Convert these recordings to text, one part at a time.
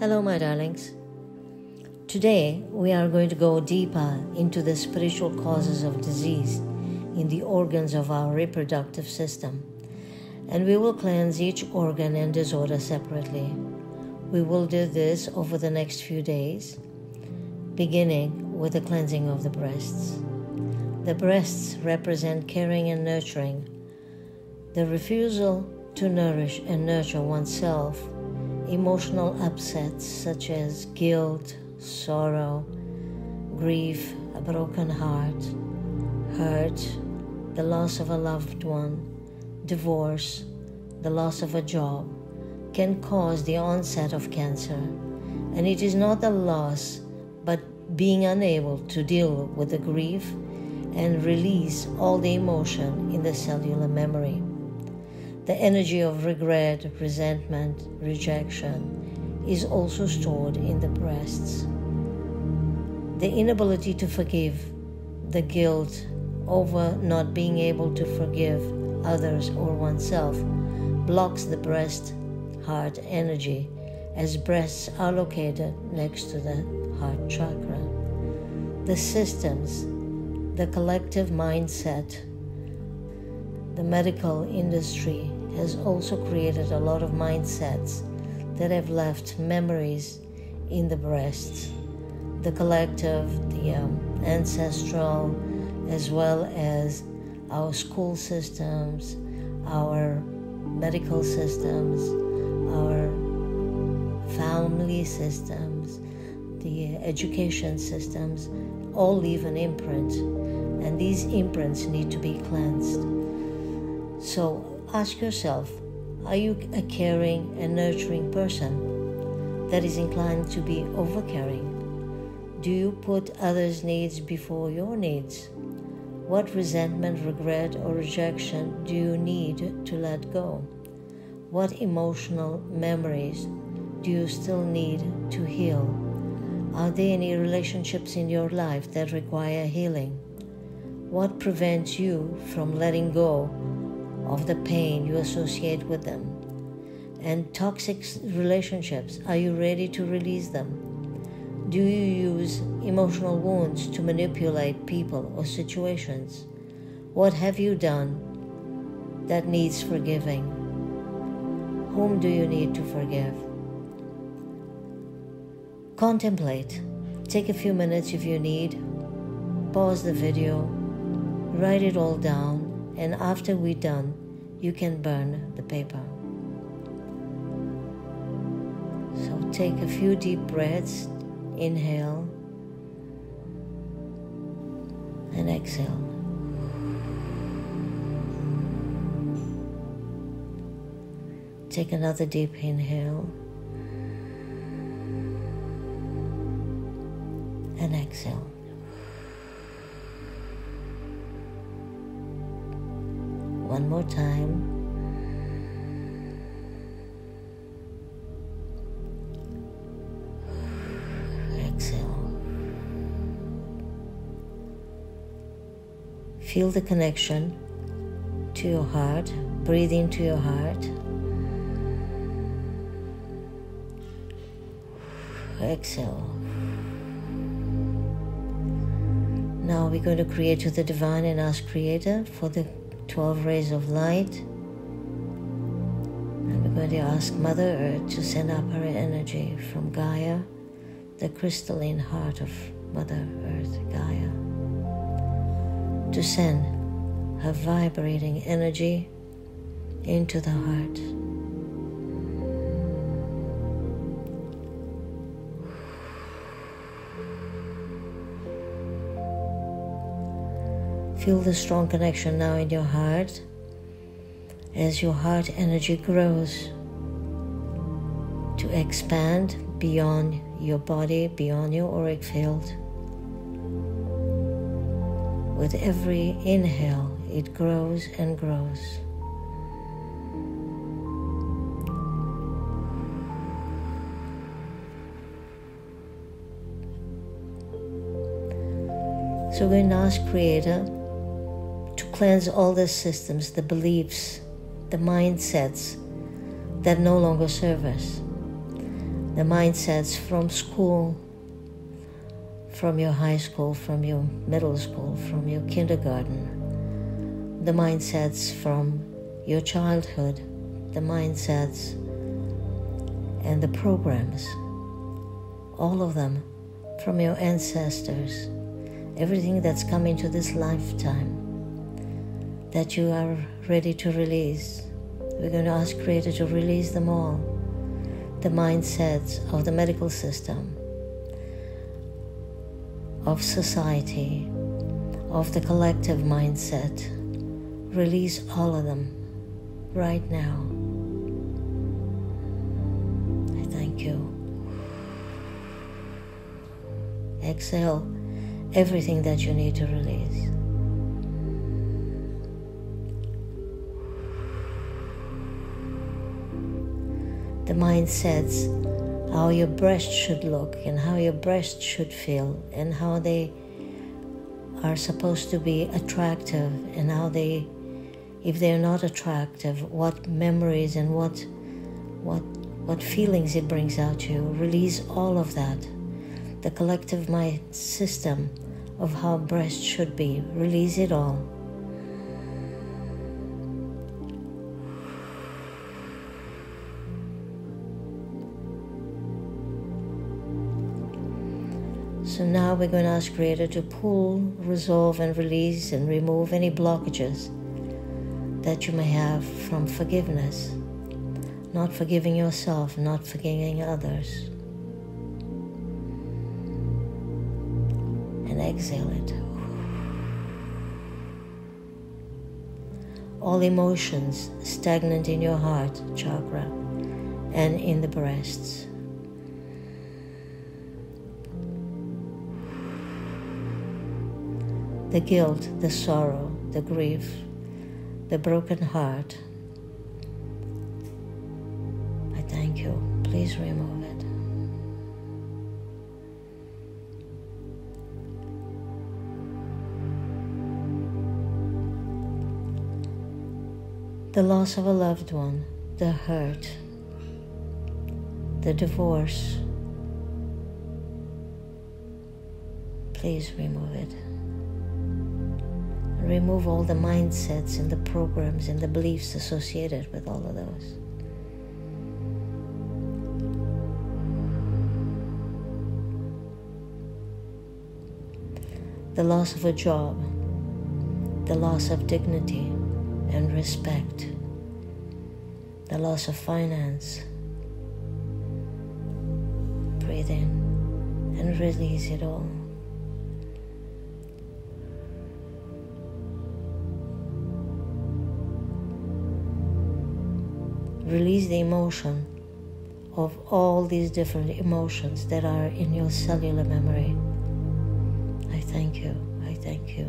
Hello, my darlings. Today, we are going to go deeper into the spiritual causes of disease in the organs of our reproductive system, and we will cleanse each organ and disorder separately. We will do this over the next few days, beginning with the cleansing of the breasts. The breasts represent caring and nurturing. The refusal to nourish and nurture oneself emotional upsets such as guilt, sorrow, grief, a broken heart, hurt, the loss of a loved one, divorce, the loss of a job can cause the onset of cancer. And it is not the loss, but being unable to deal with the grief and release all the emotion in the cellular memory. The energy of regret, resentment, rejection is also stored in the breasts. The inability to forgive, the guilt over not being able to forgive others or oneself blocks the breast heart energy as breasts are located next to the heart chakra. The systems, the collective mindset, the medical industry has also created a lot of mindsets that have left memories in the breast. The collective, the um, ancestral, as well as our school systems, our medical systems, our family systems, the education systems all leave an imprint, and these imprints need to be cleansed. So ask yourself are you a caring and nurturing person that is inclined to be overcaring? Do you put others' needs before your needs? What resentment, regret, or rejection do you need to let go? What emotional memories do you still need to heal? Are there any relationships in your life that require healing? What prevents you from letting go of the pain you associate with them? And toxic relationships, are you ready to release them? Do you use emotional wounds to manipulate people or situations? What have you done that needs forgiving? Whom do you need to forgive? Contemplate. Take a few minutes if you need. Pause the video. Write it all down, and after we're done, you can burn the paper. So take a few deep breaths. Inhale and exhale. Take another deep inhale and exhale. One more time. Exhale. Feel the connection to your heart. Breathe into your heart. Exhale. Now we're going to create to the divine and ask Creator for the 12 rays of light. And we're going to ask Mother Earth to send up her energy from Gaia, the crystalline heart of Mother Earth, Gaia, to send her vibrating energy into the heart. Feel the strong connection now in your heart as your heart energy grows to expand beyond your body, beyond your auric field. With every inhale, it grows and grows. So going to ask Creator to cleanse all the systems, the beliefs, the mindsets that no longer serve us. the mindsets from school, from your high school, from your middle school, from your kindergarten, the mindsets from your childhood, the mindsets and the programs, all of them from your ancestors, everything that's come into this lifetime that you are ready to release. We're going to ask Creator to release them all. The mindsets of the medical system, of society, of the collective mindset. Release all of them right now. I thank you. Exhale everything that you need to release. The mind sets how your breast should look and how your breast should feel and how they are supposed to be attractive and how they if they're not attractive what memories and what what what feelings it brings out to you. Release all of that. The collective mind system of how breast should be. Release it all So now we're going to ask Creator to pull, resolve, and release and remove any blockages that you may have from forgiveness, not forgiving yourself, not forgiving others. And exhale it. All emotions stagnant in your heart chakra and in the breasts. The guilt, the sorrow, the grief, the broken heart. I thank you. Please remove it. The loss of a loved one, the hurt, the divorce. Please remove it remove all the mindsets and the programs and the beliefs associated with all of those. The loss of a job, the loss of dignity and respect, the loss of finance. Breathe in and release it all. Release the emotion of all these different emotions that are in your cellular memory. I thank you. I thank you.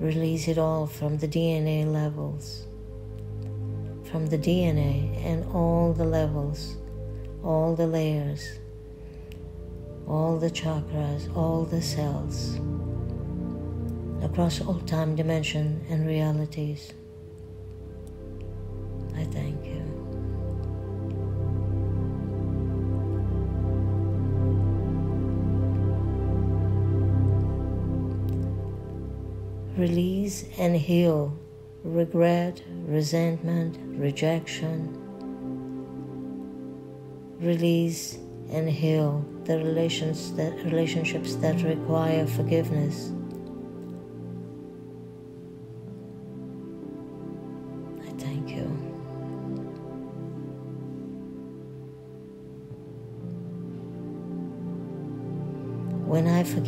Release it all from the DNA levels, from the DNA and all the levels, all the layers, all the chakras, all the cells across all time, dimension, and realities. I thank you. Release and heal regret, resentment, rejection. Release and heal the relations that relationships that require forgiveness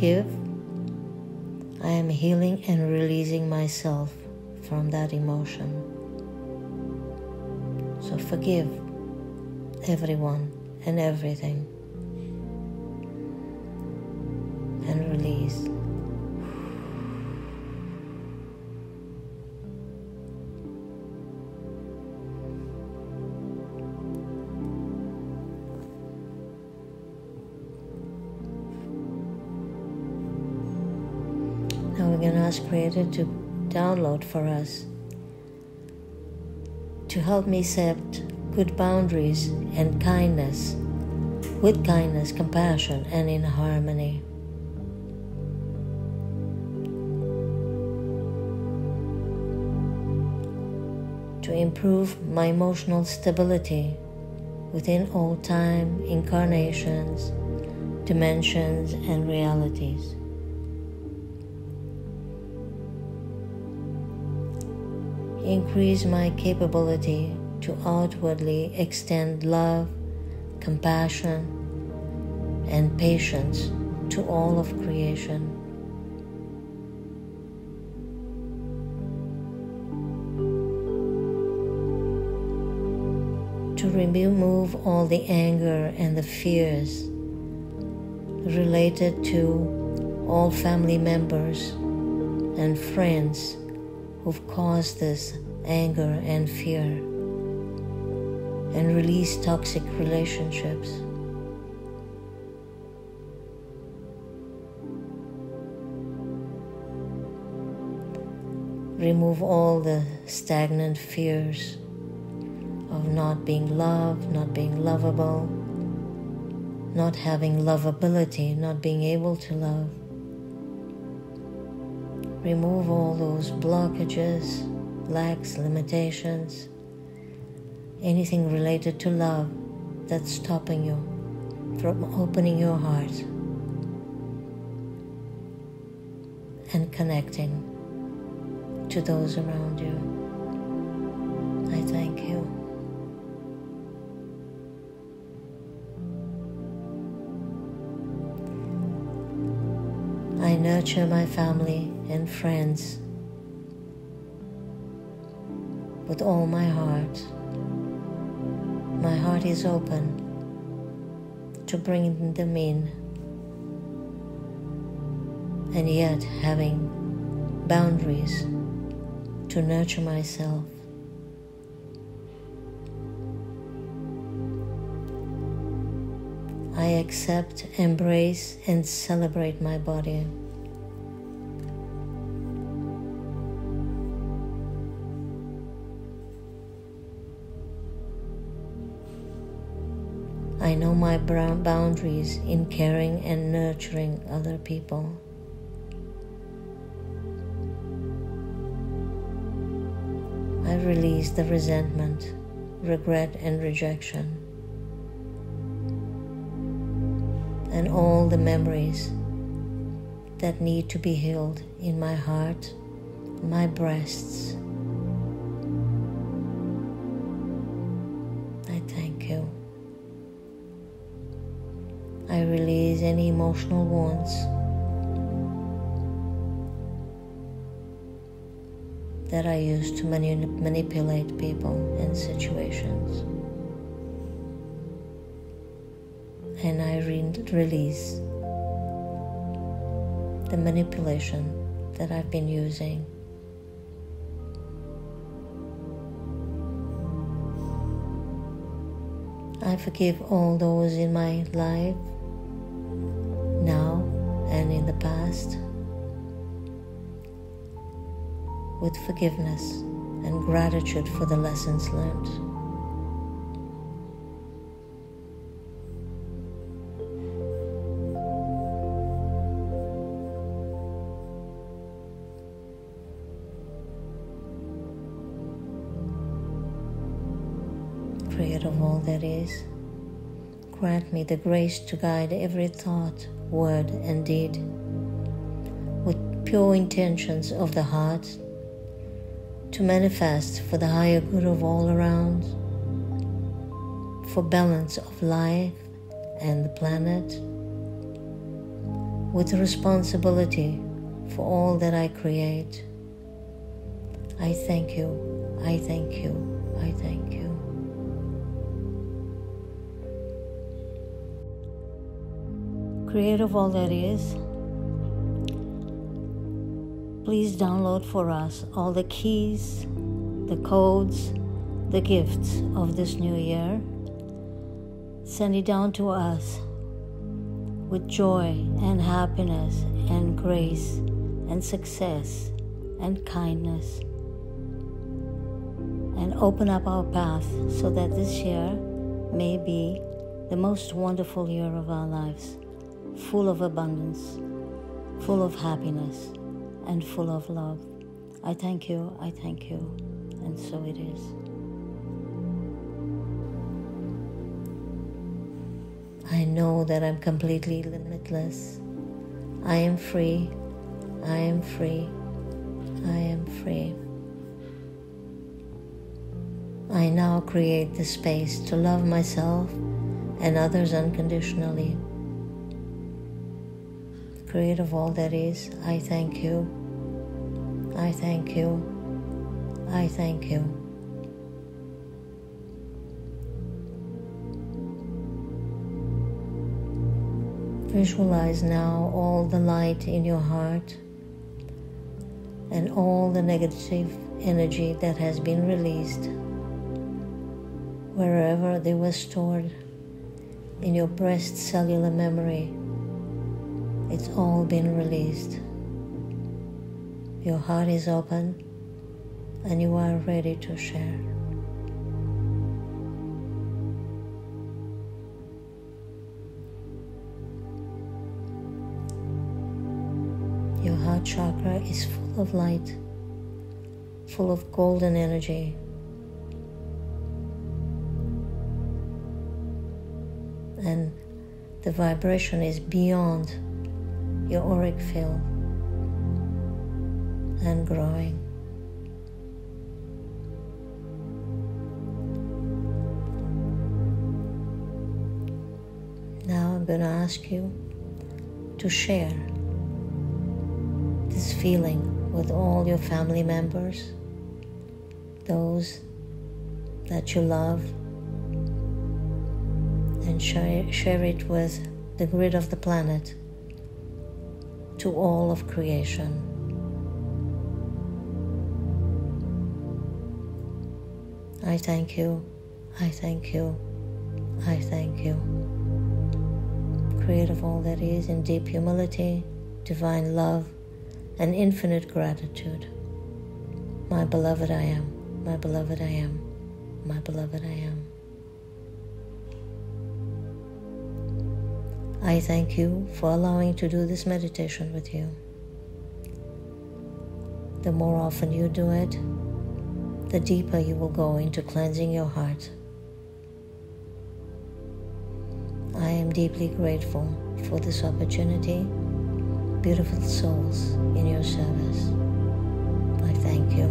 forgive, I am healing and releasing myself from that emotion. So forgive everyone and everything and release. To download for us to help me set good boundaries and kindness, with kindness, compassion, and in harmony. To improve my emotional stability within all time, incarnations, dimensions, and realities. Increase my capability to outwardly extend love, compassion, and patience to all of creation. To remove all the anger and the fears related to all family members and friends who've caused this anger and fear and release toxic relationships. Remove all the stagnant fears of not being loved, not being lovable, not having lovability, not being able to love. Remove all those blockages, lacks, limitations, anything related to love that's stopping you from opening your heart and connecting to those around you. I thank you. I nurture my family and friends with oh, all my heart. My heart is open to bring them in, and yet having boundaries to nurture myself. I accept, embrace, and celebrate my body. Boundaries in caring and nurturing other people. I release the resentment, regret, and rejection, and all the memories that need to be healed in my heart, my breasts, any emotional wounds that I use to mani- manipulate people and situations. And I re- release the manipulation that I've been using. I forgive all those in my life past with forgiveness and gratitude for the lessons learned. Creator of all that is, grant me the grace to guide every thought word, and deed pure intentions of the heart to manifest for the higher good of all around, for balance of life and the planet, with responsibility for all that I create. I thank you, I thank you, I thank you. creator of all that is, please download for us all the keys, the codes, the gifts of this new year. Send it down to us with joy and happiness and grace and success and kindness and open up our path so that this year may be the most wonderful year of our lives, full of abundance, full of happiness, and full of love. I thank you, I thank you, and so it is. I know that I'm completely limitless. I am free. I am free. I am free. I now create the space to love myself and others unconditionally. Creator of all that is, I thank you. I thank you. I thank you. Visualize now all the light in your heart and all the negative energy that has been released wherever they were stored in your breast cellular memory. It's all been released. Your heart is open and you are ready to share. Your heart chakra is full of light, full of golden energy. And the vibration is beyond your auric field and growing. Now I'm going to ask you to share this feeling with all your family members, those that you love, and share, it with the grid of the planet to all of creation. I thank you, I thank you, I thank you. Creator of all that is in deep humility, divine love, and infinite gratitude. My beloved I am, my beloved I am, my beloved I am. I thank you for allowing to do this meditation with you. The more often you do it, the deeper you will go into cleansing your heart. I am deeply grateful for this opportunity beautiful souls in your service. I thank you.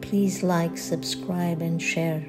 Please like, subscribe, and share.